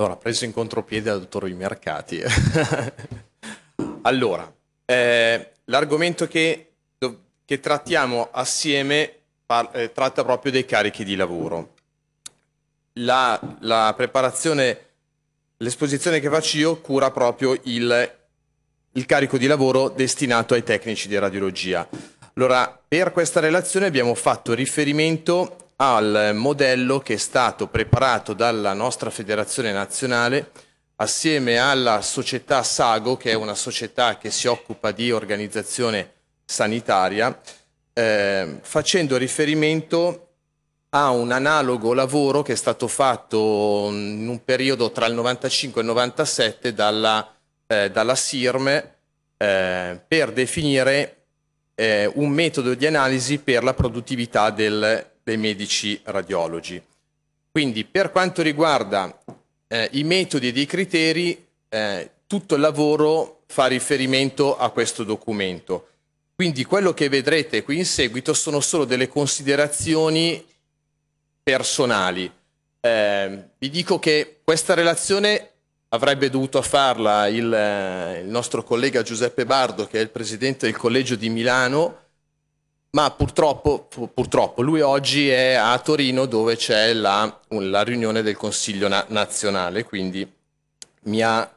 Allora, preso in contropiede dal dottore Mercati. allora, eh, l'argomento che, che, trattiamo assieme par- eh, tratta proprio dei carichi di lavoro. La, la preparazione, l'esposizione che faccio io cura proprio il, il carico di lavoro destinato ai tecnici di radiologia. Allora, per questa relazione abbiamo fatto riferimento al modello che è stato preparato dalla nostra federazione nazionale assieme alla società Sago, che è una società che si occupa di organizzazione sanitaria, eh, facendo riferimento a un analogo lavoro che è stato fatto in un periodo tra il 95 e il 97 dalla, eh, dalla SIRM eh, per definire eh, un metodo di analisi per la produttività del, dei medici radiologi. Quindi per quanto riguarda eh, i metodi e i criteri, eh, tutto il lavoro fa riferimento a questo documento. Quindi quello che vedrete qui in seguito sono solo delle considerazioni personali. Eh, vi dico che questa relazione avrebbe dovuto farla il, eh, il nostro collega Giuseppe Bardo, che è il presidente del collegio di Milano, ma purtroppo, purtroppo, lui oggi è a Torino dove c'è la, la, riunione del Consiglio na nazionale, quindi mi ha,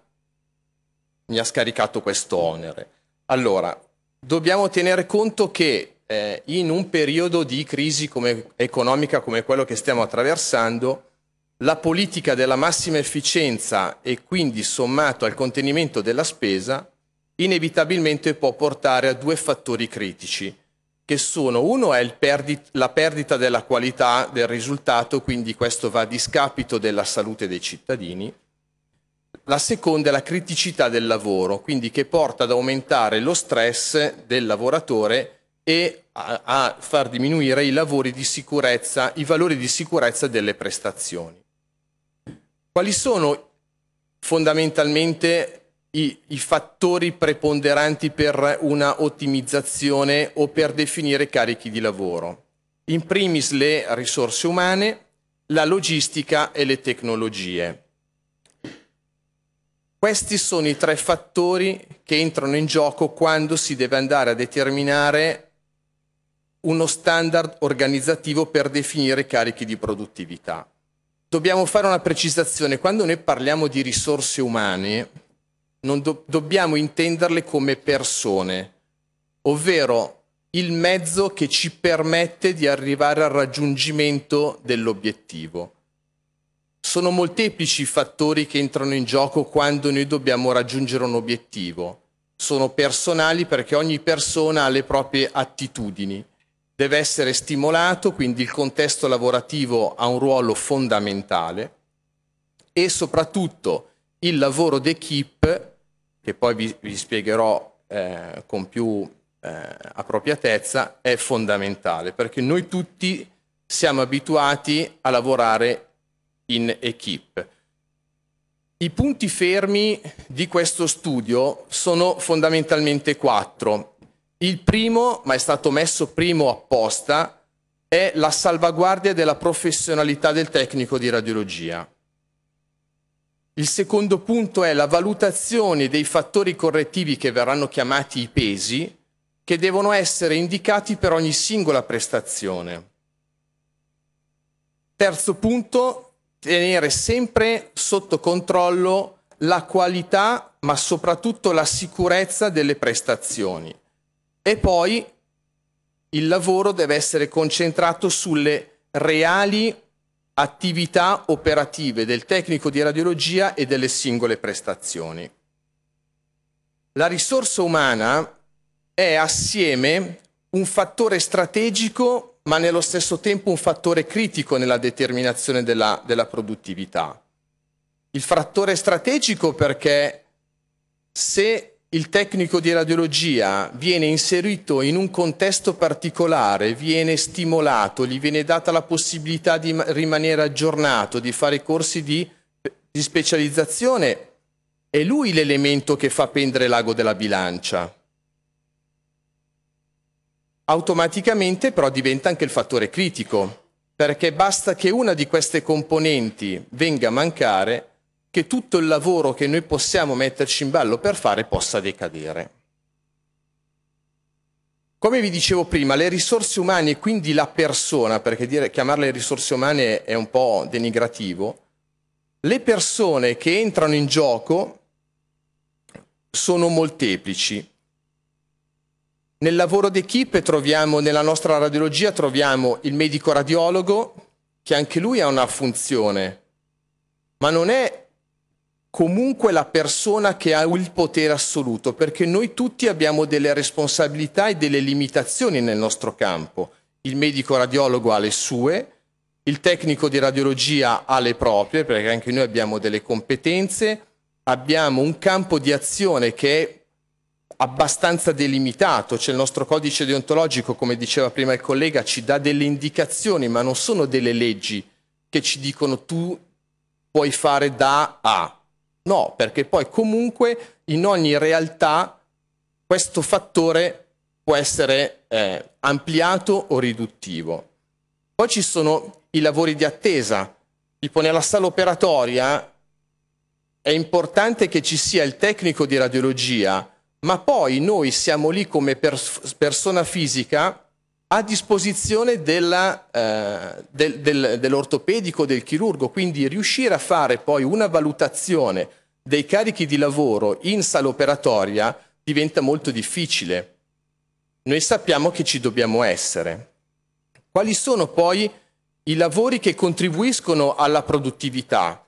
mi ha scaricato questo onere. Allora, dobbiamo tenere conto che eh, in un periodo di crisi come, economica come quello che stiamo attraversando, la politica della massima efficienza e quindi sommato al contenimento della spesa, inevitabilmente può portare a due fattori critici che sono, uno è perdit la perdita della qualità del risultato, quindi questo va a discapito della salute dei cittadini, la seconda è la criticità del lavoro, quindi che porta ad aumentare lo stress del lavoratore e a, a far diminuire i lavori di sicurezza, i valori di sicurezza delle prestazioni. Quali sono fondamentalmente i, i, fattori preponderanti per una ottimizzazione o per definire carichi di lavoro. In primis le risorse umane, la logistica e le tecnologie. Questi sono i tre fattori che entrano in gioco quando si deve andare a determinare uno standard organizzativo per definire carichi di produttività. Dobbiamo fare una precisazione, quando noi parliamo di risorse umane, non do- dobbiamo intenderle come persone, ovvero il mezzo che ci permette di arrivare al raggiungimento dell'obiettivo. Sono molteplici i fattori che entrano in gioco quando noi dobbiamo raggiungere un obiettivo. Sono personali perché ogni persona ha le proprie attitudini. Deve essere stimolato, quindi il contesto lavorativo ha un ruolo fondamentale e soprattutto il lavoro d'equipe che poi vi, vi spiegherò eh, con più eh, appropriatezza, è fondamentale, perché noi tutti siamo abituati a lavorare in equip. I punti fermi di questo studio sono fondamentalmente quattro. Il primo, ma è stato messo primo apposta, è la salvaguardia della professionalità del tecnico di radiologia. Il secondo punto è la valutazione dei fattori correttivi che verranno chiamati i pesi, che devono essere indicati per ogni singola prestazione. Terzo punto, tenere sempre sotto controllo la qualità, ma soprattutto la sicurezza delle prestazioni. E poi il lavoro deve essere concentrato sulle reali attività operative del tecnico di radiologia e delle singole prestazioni. La risorsa umana è assieme un fattore strategico ma nello stesso tempo un fattore critico nella determinazione della, della produttività. Il fattore strategico perché se il tecnico di radiologia viene inserito in un contesto particolare, viene stimolato, gli viene data la possibilità di rimanere aggiornato, di fare corsi di, di specializzazione, è lui l'elemento che fa pendere l'ago della bilancia. Automaticamente però diventa anche il fattore critico, perché basta che una di queste componenti venga a mancare che tutto il lavoro che noi possiamo metterci in ballo per fare possa decadere. Come vi dicevo prima, le risorse umane e quindi la persona, perché dire, chiamarle risorse umane è un po' denigrativo, le persone che entrano in gioco sono molteplici. Nel lavoro d'equipe troviamo, nella nostra radiologia troviamo il medico radiologo, che anche lui ha una funzione, ma non è comunque la persona che ha il potere assoluto, perché noi tutti abbiamo delle responsabilità e delle limitazioni nel nostro campo. Il medico radiologo ha le sue, il tecnico di radiologia ha le proprie, perché anche noi abbiamo delle competenze, abbiamo un campo di azione che è abbastanza delimitato, c'è il nostro codice deontologico, come diceva prima il collega, ci dà delle indicazioni, ma non sono delle leggi che ci dicono tu puoi fare da A. No, perché poi comunque in ogni realtà questo fattore può essere eh, ampliato o riduttivo. Poi ci sono i lavori di attesa, tipo nella sala operatoria è importante che ci sia il tecnico di radiologia, ma poi noi siamo lì come pers- persona fisica a disposizione della, eh, del, del, dell'ortopedico, del chirurgo, quindi riuscire a fare poi una valutazione dei carichi di lavoro in sala operatoria diventa molto difficile. Noi sappiamo che ci dobbiamo essere. Quali sono poi i lavori che contribuiscono alla produttività?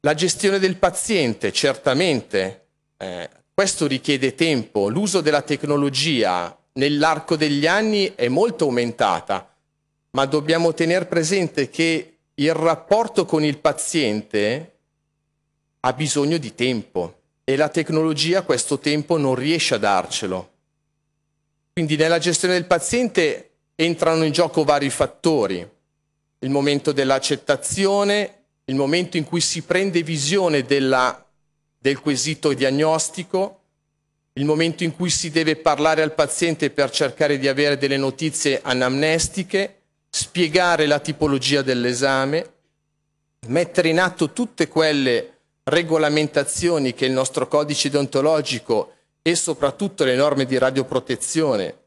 La gestione del paziente, certamente, eh, questo richiede tempo, l'uso della tecnologia nell'arco degli anni è molto aumentata, ma dobbiamo tenere presente che il rapporto con il paziente ha bisogno di tempo e la tecnologia questo tempo non riesce a darcelo. Quindi nella gestione del paziente entrano in gioco vari fattori, il momento dell'accettazione, il momento in cui si prende visione della del quesito diagnostico, il momento in cui si deve parlare al paziente per cercare di avere delle notizie anamnestiche, spiegare la tipologia dell'esame, mettere in atto tutte quelle regolamentazioni che il nostro codice deontologico e soprattutto le norme di radioprotezione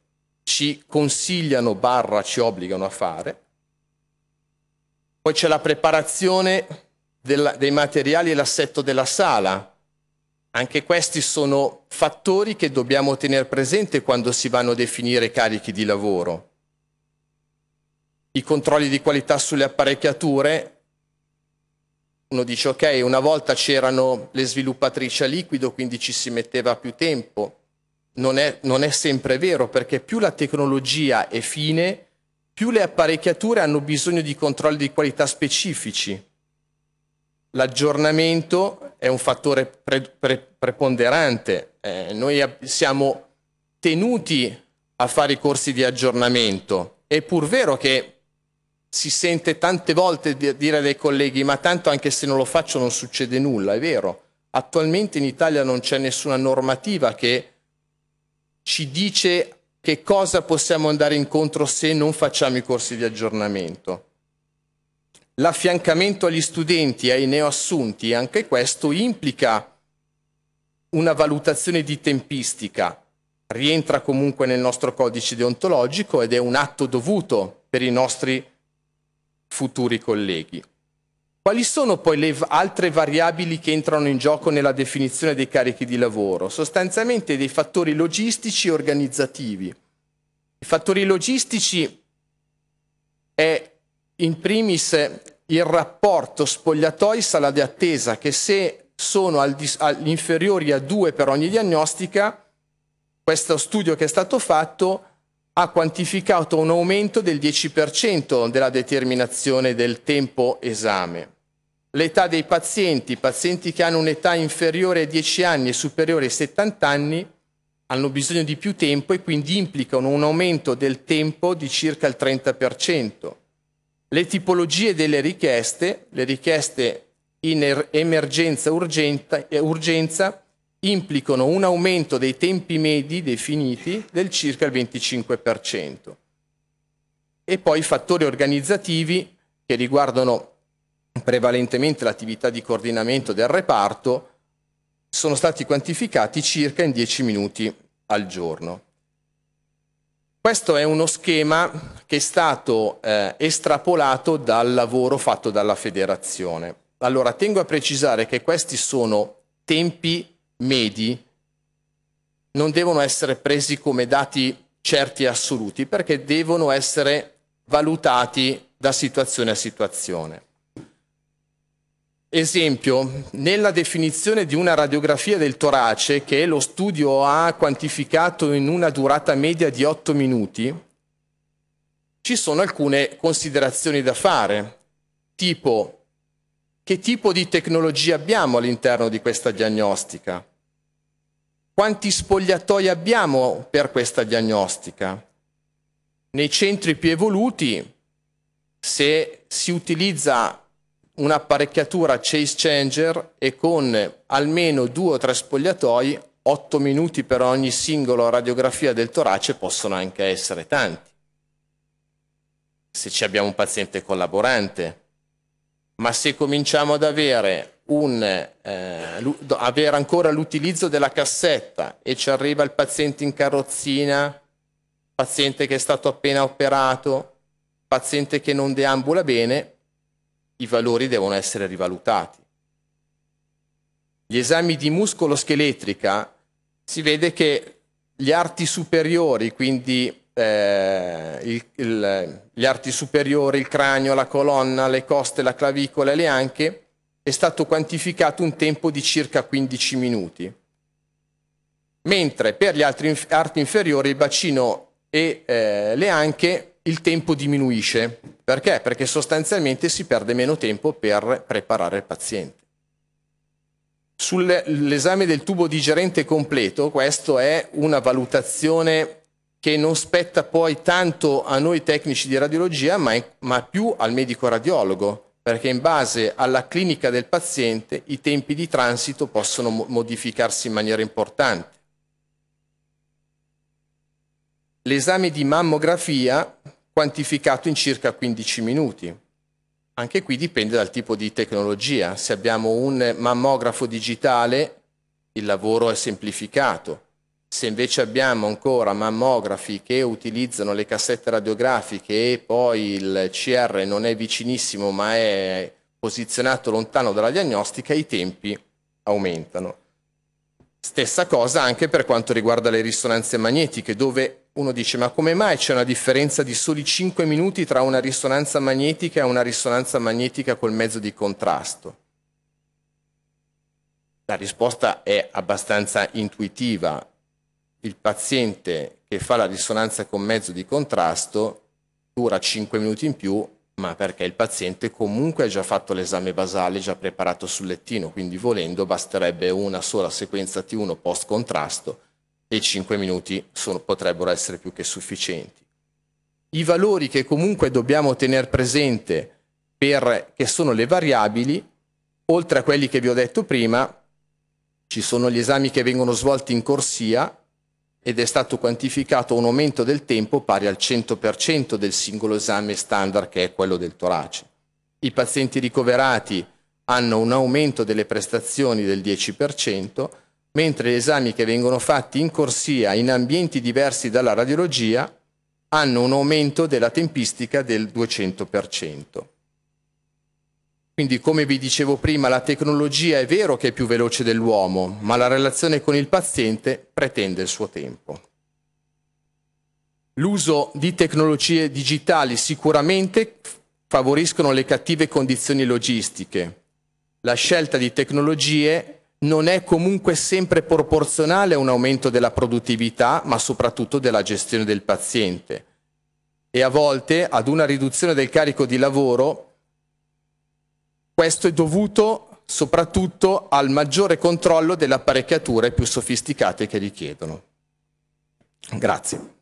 ci consigliano barra ci obbligano a fare. Poi c'è la preparazione del, dei materiali e l'assetto della sala, anche questi sono fattori che dobbiamo tenere presente quando si vanno a definire carichi di lavoro. I controlli di qualità sulle apparecchiature, uno dice ok, una volta c'erano le sviluppatrici a liquido, quindi ci si metteva più tempo. Non è, non è sempre vero perché più la tecnologia è fine, più le apparecchiature hanno bisogno di controlli di qualità specifici l'aggiornamento è un fattore pre, pre, preponderante. Eh, noi siamo tenuti a fare i corsi di aggiornamento. È pur vero che si sente tante volte dire dai colleghi ma tanto anche se non lo faccio non succede nulla, è vero. Attualmente in Italia non c'è nessuna normativa che ci dice che cosa possiamo andare incontro se non facciamo i corsi di aggiornamento. L'affiancamento agli studenti ai neoassunti, anche questo implica una valutazione di tempistica, rientra comunque nel nostro codice deontologico ed è un atto dovuto per i nostri futuri colleghi. Quali sono poi le altre variabili che entrano in gioco nella definizione dei carichi di lavoro? Sostanzialmente dei fattori logistici e organizzativi. I fattori logistici è in primis il rapporto spogliatoi-sala di attesa che se sono inferiori a 2 per ogni diagnostica, questo studio che è stato fatto ha quantificato un aumento del 10% della determinazione del tempo esame. L'età dei pazienti, pazienti che hanno un'età inferiore ai 10 anni e superiore ai 70 anni, hanno bisogno di più tempo e quindi implicano un aumento del tempo di circa il 30%. Le tipologie delle richieste, le richieste in er-, emergenza urgenta, e urgenza, implicano un aumento dei tempi medi definiti del circa il 25%. E poi i fattori organizzativi che riguardano prevalentemente l'attività di coordinamento del reparto, sono stati quantificati circa in 10 minuti al giorno. Questo è uno schema che è stato eh, estrapolato dal lavoro fatto dalla federazione. Allora, tengo a precisare che questi sono tempi medi, non devono essere presi come dati certi e assoluti, perché devono essere valutati da situazione a situazione. Esempio, nella definizione di una radiografia del torace, che lo studio ha quantificato in una durata media di 8 minuti, ci sono alcune considerazioni da fare, tipo che tipo di tecnologia abbiamo all'interno di questa diagnostica? Quanti spogliatoi abbiamo per questa diagnostica? Nei centri più evoluti, se si utilizza un'apparecchiatura Chase Changer e con almeno due o tre spogliatoi, 8 minuti per ogni singolo radiografia del torace possono anche essere tanti. Se ci abbiamo un paziente collaborante, ma se cominciamo ad avere, un, eh, avere ancora l'utilizzo della cassetta e ci arriva il paziente in carrozzina, paziente che è stato appena operato, paziente che non deambula bene, i valori devono essere rivalutati. Gli esami di muscoloscheletrica si vede che gli arti superiori, quindi eh, il, il, gli arti superiori, il cranio, la colonna, le coste, la clavicola e le anche, è stato quantificato un tempo di circa 15 minuti, mentre per gli altri arti inferiori, il bacino e eh, le anche, il tempo diminuisce. Perché? Perché sostanzialmente si perde meno tempo per preparare il paziente. Sull'esame del tubo digerente completo, questa è una valutazione che non spetta poi tanto a noi tecnici di radiologia, ma, ma più al medico radiologo, perché in base alla clinica del paziente i tempi di transito possono modificarsi in maniera importante. L'esame di mammografia quantificato in circa 15 minuti. Anche qui dipende dal tipo di tecnologia. Se abbiamo un mammografo digitale, il lavoro è semplificato. Se invece abbiamo ancora mammografi che utilizzano le cassette radiografiche e poi il CR non è vicinissimo ma è posizionato lontano dalla diagnostica, i tempi aumentano. Stessa cosa anche per quanto riguarda le risonanze magnetiche, dove uno dice ma come mai c'è una differenza di soli 5 minuti tra una risonanza magnetica e una risonanza magnetica col mezzo di contrasto? La risposta è abbastanza intuitiva il paziente che fa la risonanza con mezzo di contrasto dura 5 minuti in più, ma perché il paziente comunque ha già fatto l'esame basale, già preparato sul lettino, quindi volendo basterebbe una sola sequenza T1 post contrasto e 5 minuti sono, potrebbero essere più che sufficienti. I valori che comunque dobbiamo tenere presente per, che sono le variabili, oltre a quelli che vi ho detto prima, ci sono gli esami che vengono svolti in corsia, ed è stato quantificato un aumento del tempo pari al 100% del singolo esame standard che è quello del torace. I pazienti ricoverati hanno un aumento delle prestazioni del 10%, mentre gli esami che vengono fatti in corsia in ambienti diversi dalla radiologia hanno un aumento della tempistica del 200%. Quindi, come vi dicevo prima, la tecnologia è vero che è più veloce dell'uomo, ma la relazione con il paziente pretende il suo tempo. L'uso di tecnologie digitali sicuramente favoriscono le cattive condizioni logistiche. La scelta di tecnologie non è comunque sempre proporzionale a un aumento della produttività, ma soprattutto della gestione del paziente e a volte ad una riduzione del carico di lavoro questo è dovuto soprattutto al maggiore controllo delle apparecchiature più sofisticate che richiedono. Grazie.